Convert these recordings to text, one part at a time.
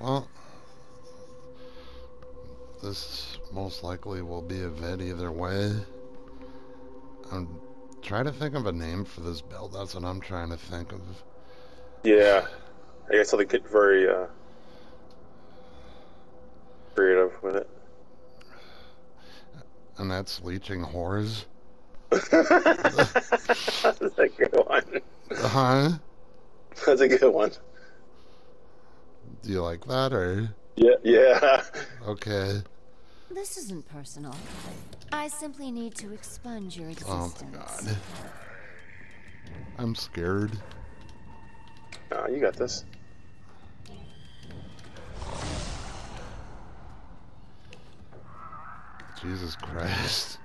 Well, this most likely will be a vid either way. I'm trying to think of a name for this build. That's what I'm trying to think of. Yeah, I guess I'll get very uh, creative with it. And that's leeching whores. That's a good one. Huh? That's a good one. Do you like that or? Yeah, yeah. Okay. This isn't personal. I simply need to expunge your Oh my god. I'm scared. Nah, you got this. Jesus Christ.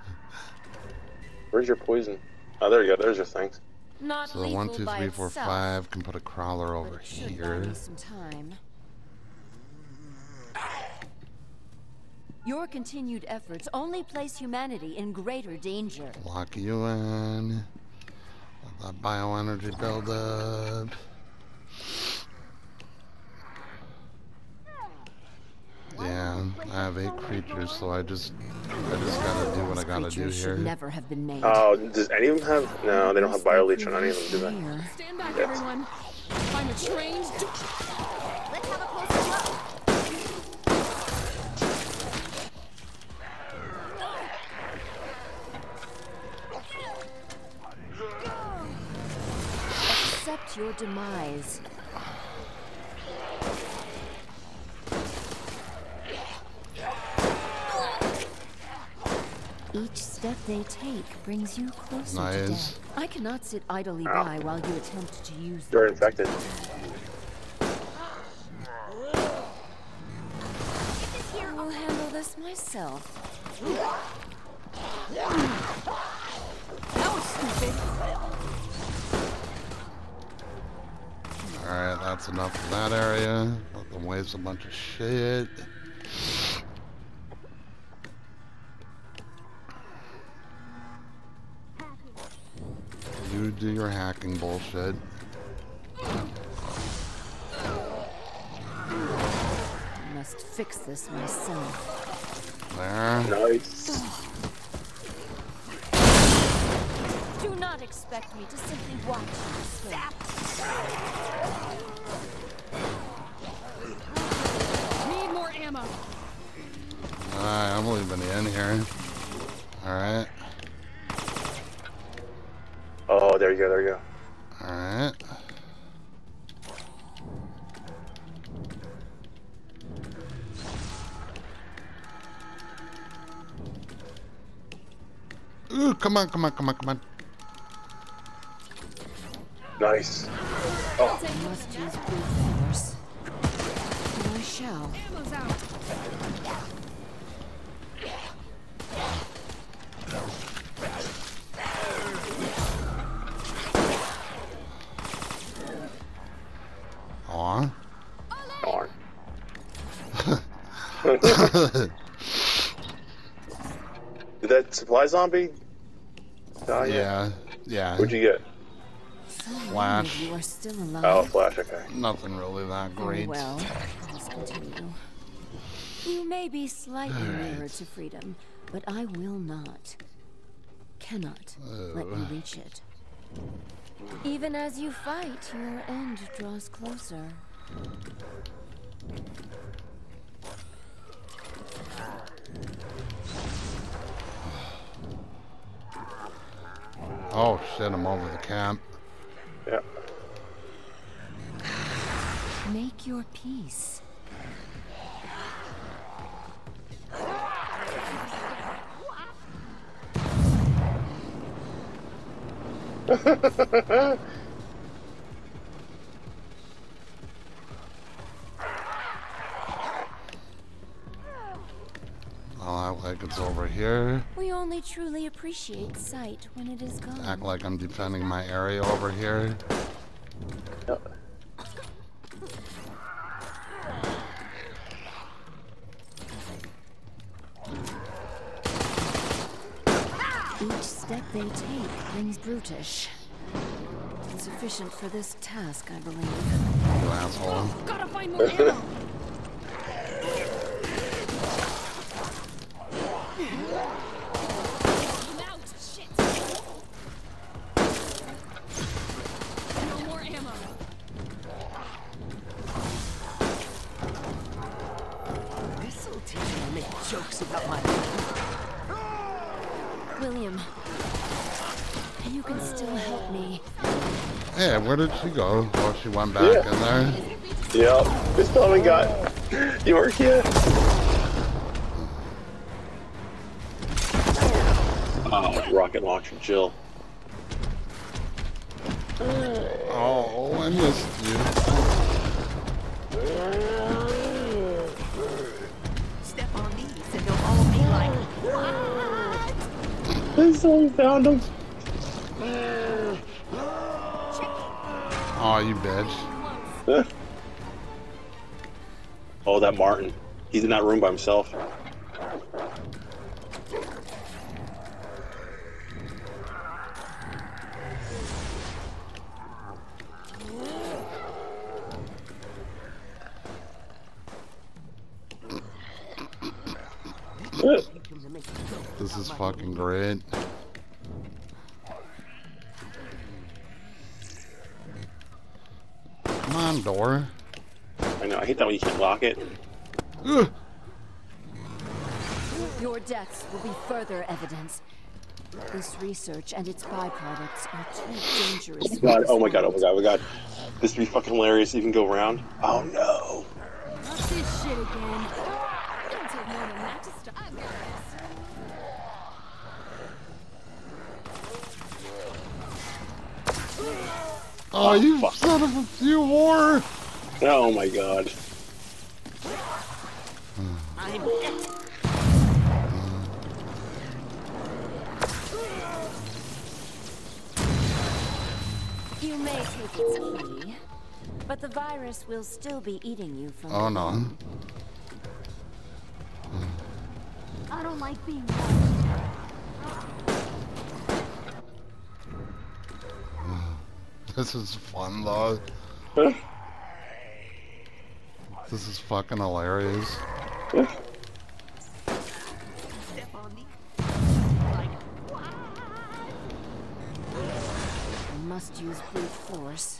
Where's your poison? Oh, there you go. There's your things. Not So the lethal one, two, by three, four, itself, five can put a crawler over it should buy here. me some time. Your continued efforts only place humanity in greater danger. Lock you in. Let that bioenergy build up. Yeah, I have eight creatures, so I just, I just gotta do what I gotta do Creatures here. should never have been made. Oh, does any of them have? No, they don't have bio leech on any of them, do they? Here. Stand back, everyone. I'm a trained. Accept your demise. Each step they take brings you closer to death. I cannot sit idly by while you attempt to use They're them. infected. I will handle this myself. Alright, that's enough of that area. Let them waste a bunch of shit. You do your hacking bullshit. I must fix this myself. There. Nice. Not expect me to simply watch you escape. Need more ammo. Alright, I'm leaving you in here. Alright. Oh, there you go. There you go. Alright. Ooh, come on, come on, come on, come on. Nice. I must use brute force. And I shall. Aw. Darn. Did that supply zombie? die yet? yeah, yeah. What'd you get? So long Flash. you are still alive. Oh, flash. Okay. Nothing really that oh, great. well. Let's continue. You may be slightly nearer to freedom, but I will not, cannot let you reach it. Even as you fight, your end draws closer. Oh shit, I'm over the camp. Yeah. Make your peace. I'll act like it's over here. We only truly appreciate sight when it is gone. Act like I'm defending my area over here. Yep. Each step they take brings brutish. Insufficient for this task, I believe. You asshole. Gotta find more ammo. Jokes about my William, you can still help me. Hey, where did she go? Oh, she went back Yeah. in there. Yep. This time got. You work yet? Oh, uh, rocket launcher, Jill. Oh, I missed you. I found him. Oh, you bitch. Oh, that Martin. He's in that room by himself. This is fucking great. Come on, door. I know. I hate that when you can't lock it. Ugh. Your deaths will be further evidence. This research and its byproducts are too dangerous. Oh god. Oh my god. Oh my god. Oh my god. This would be fucking hilarious. You can go around. Oh no. Not this shit again. It'll take more than that to stop. I've got this. Oh, you fuck. son of a you whore! Oh my god. I'm it. You may take its key, but the virus will still be eating you from Oh no. I don't like being This is fun though. This is fucking hilarious. Must use brute force.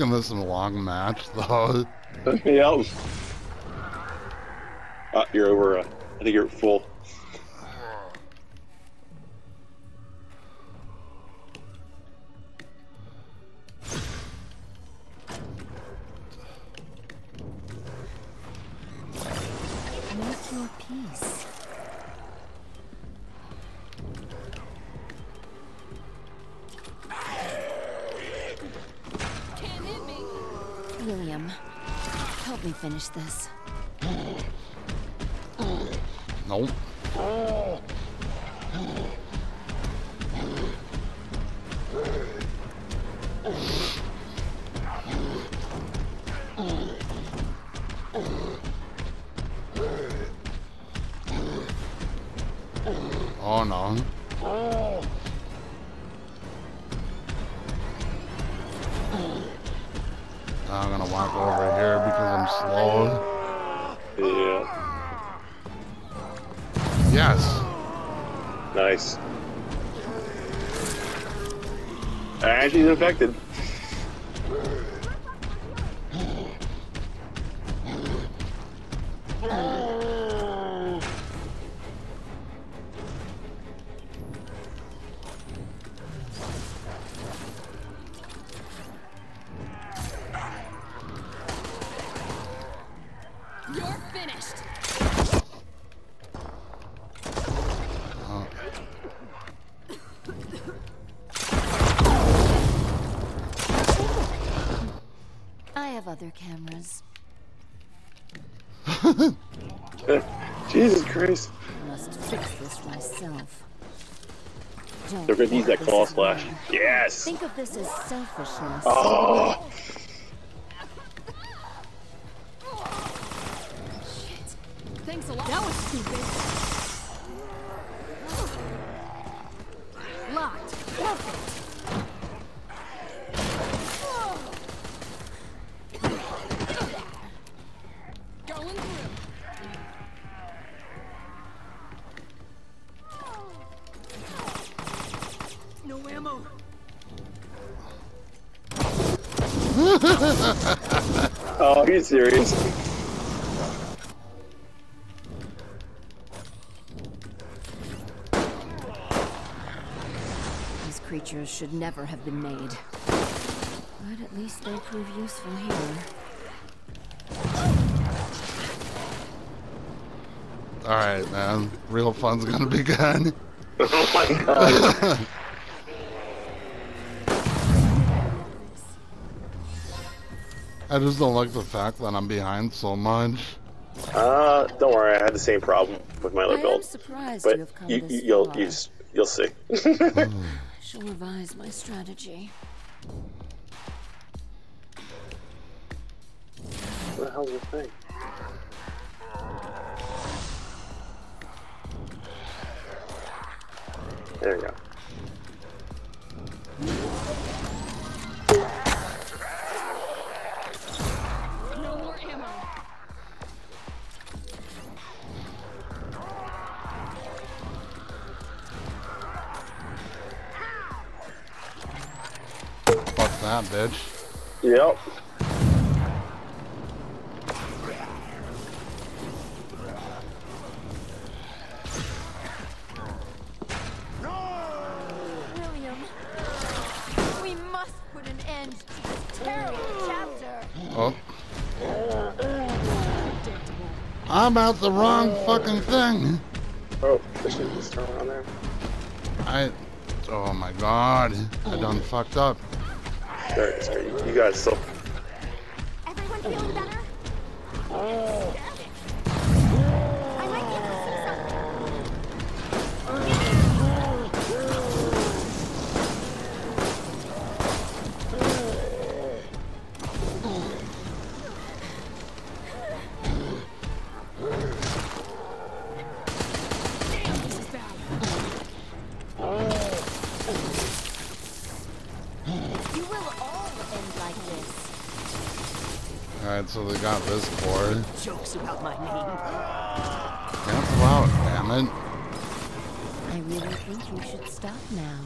Making this a long match though. yep. Uh, you're over. Uh, I think you're full. Make your peace. Help me finish this. Nope. Oh no. Oh. Now I'm gonna walk over here because I'm slow. Yeah. Yes. Nice. And she's infected. I other cameras. Jesus Christ. I must fix this myself. Don't They're gonna use that claw slash. Yes. Think of this as selfishness. Oh. Serious? These creatures should never have been made. But at least they prove useful here. Alright, man. Real fun's gonna begin. Oh my god. I just don't like the fact that I'm behind so much. Uh, don't worry, I had the same problem with my I other am build. surprised But to have come you, this you, you'll, far. you, s- you'll see. I shall revise my strategy. What the hell hell's your thing? There you go. That, bitch. Yep. William, we must put an end to this terrible chapter. Oh. I'm at the wrong fucking thing. Oh, this shit just turn around there. I. Oh my god. I done fucked up. There, sorry, you, guys still. Everyone feeling better? I Alright, so they got this board. Jokes about my name. Cancel out, damn it. I really think you should stop now.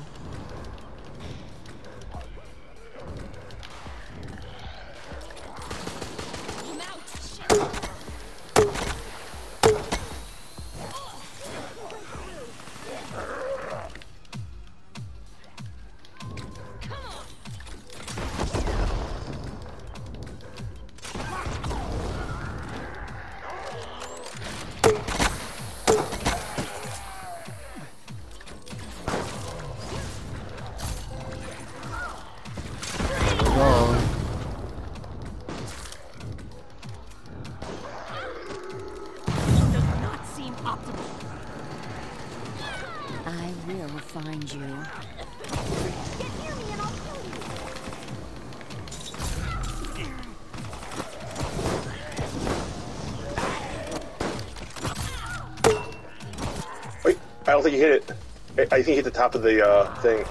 I don't think you hit it. I, I think you hit the top of the uh, thing.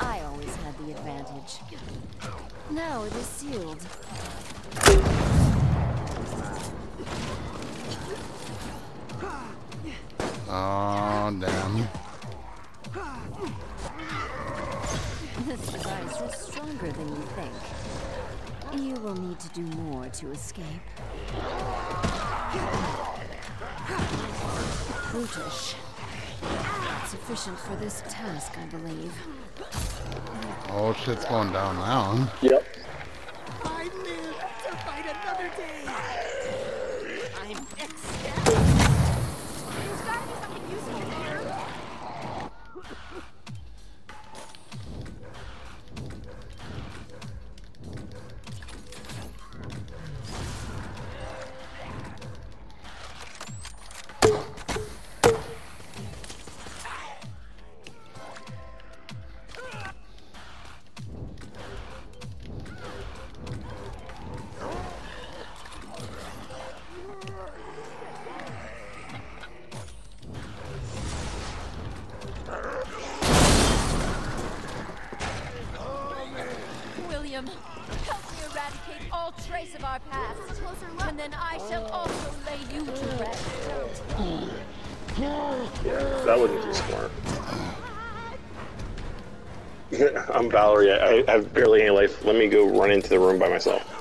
I always had the advantage. Now it is sealed. Oh, damn. This device is stronger than you think. You will need to do more to escape. Brutish. Sufficient for this task, I believe. Oh, shit's going down now. Yep. Valerie. I, I have barely any life. Let me go run into the room by myself.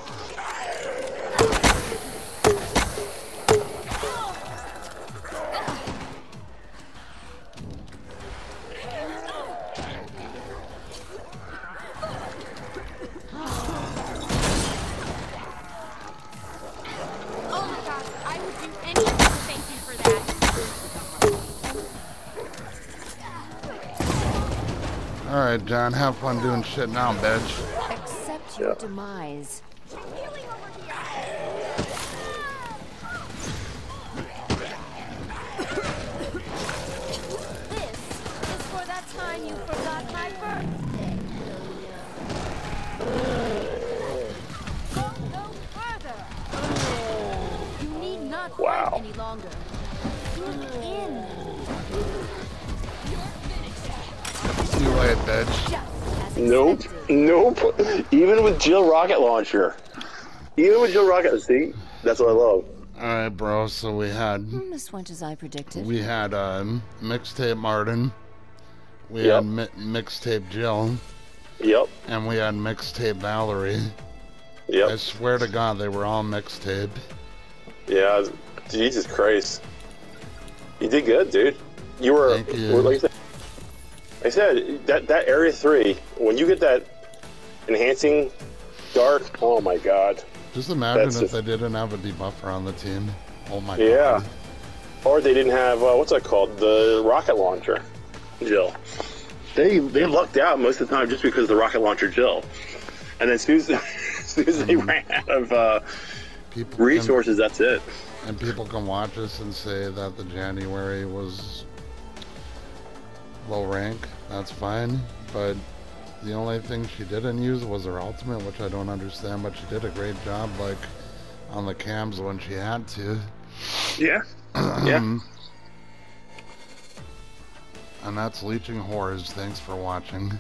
Alright, John, have fun doing shit now, bitch. Accept your Yeah. demise. Expected. Even with Jill Rocket Launcher. Even with Jill Rocket. See? That's what I love. Alright, bro, so we had This went as I predicted. we had um, mixtape Martin, we Yep. had mi- mixtape Jill, Yep. and we had mixtape Valerie. Yep. I swear to God, they were all mixtape. Yeah. Jesus Christ. You did good, dude. You were, Thank you. like I said, like I said, that, that Area 3, when you get that enhancing dark, oh my god. Just imagine That's if they didn't have a debuffer on the team. Oh my Yeah. God. Or they didn't have, uh, what's that called? The rocket launcher, Jill. They they lucked out most of the time just because of the rocket launcher, Jill. And then as soon as, as, soon as they Mm-hmm. ran out of uh, People can- resources, that's it. And people can watch us and say that the January was low rank. That's fine. But the only thing she didn't use was her ultimate, which I don't understand. But she did a great job, like on the cams when she had to. Yeah. Yeah. And that's Leeching Horrors. Thanks for watching.